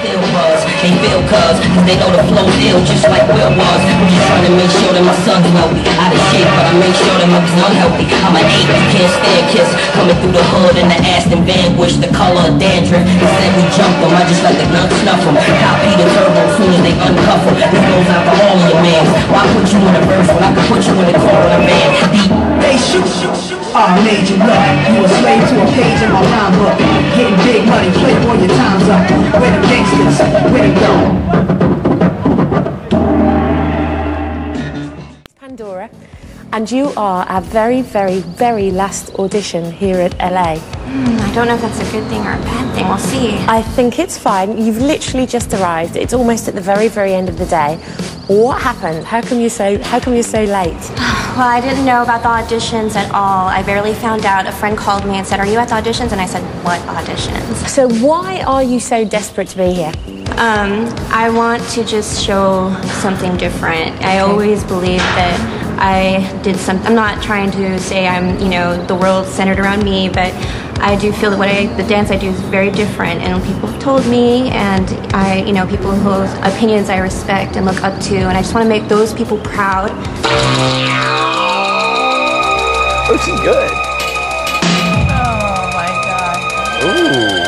still buzz. They feel cuz, cause they know the flow ill, just like Will was. I'm just trying to make sure that my son's wealthy. Out of shape, but I make sure that my he's unhealthy. I'm an eight, can't stand kiss. Coming through the hood in the Aston Vanquish, the color of dandruff. Instead we jump them, I just let the gun snuff them. Copy the turbo soon as they uncuff them. This goes all of your mans. Why put you in a verse when I can put you in the corner, man? Deep. They shoot, shoot, shoot. I made you look. You a slave to a page in my rhyme book. Getting big money, playboy, your time's up. Pandora, and you are our very, very, very last audition here at LA. Hmm, I don't know if that's a good thing or a bad thing. We'll see. I think it's fine. You've literally just arrived. It's almost at the very, very end of the day. What happened? How come you're so How come you're so late? Well, I didn't know about the auditions at all. I barely found out. A friend called me and said, "Are you at the auditions?" And I said, "What auditions?" So why are you so desperate to be here? Um, I want to just show something different. I always believe that I did something. I'm not trying to say I'm, you know, the world centered around me, but I do feel that what I, the dance I do is very different. And people have told me, and I, you know, people whose opinions I respect and look up to, and I just want to make those people proud. Oh, she's good. Oh my god. Ooh. Ooh.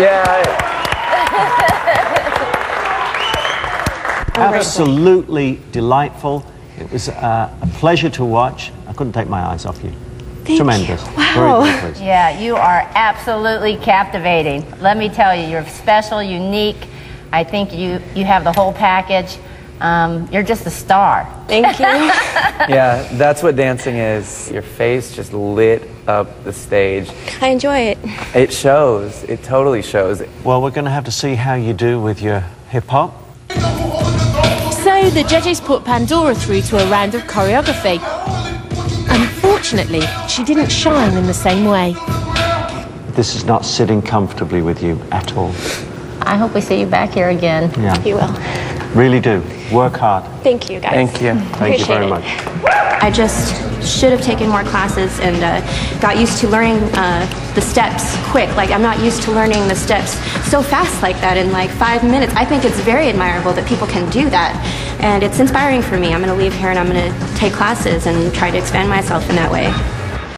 Yeah. Absolutely delightful. It was uh, a pleasure to watch. I couldn't take my eyes off you. Tremendous. Very, very pleased. Yeah, you are absolutely captivating. Let me tell you, you're special, unique. I think you, you have the whole package. Um, you're just a star. Thank you. Yeah, that's what dancing is. Your face just lit up the stage. I enjoy it. It shows. It totally shows. Well, we're going to have to see how you do with your hip hop. So the judges put Pandora through to a round of choreography. Unfortunately, she didn't shine in the same way. This is not sitting comfortably with you at all. I hope we see you back here again. Yeah. You will. Really do. Work hard. Thank you, guys. Thank you. Thank you very Appreciate much. I just should have taken more classes and uh, got used to learning uh, the steps quick. Like, I'm not used to learning the steps so fast like that in like five minutes. I think it's very admirable that people can do that. And it's inspiring for me. I'm going to leave here and I'm going to take classes and try to expand myself in that way.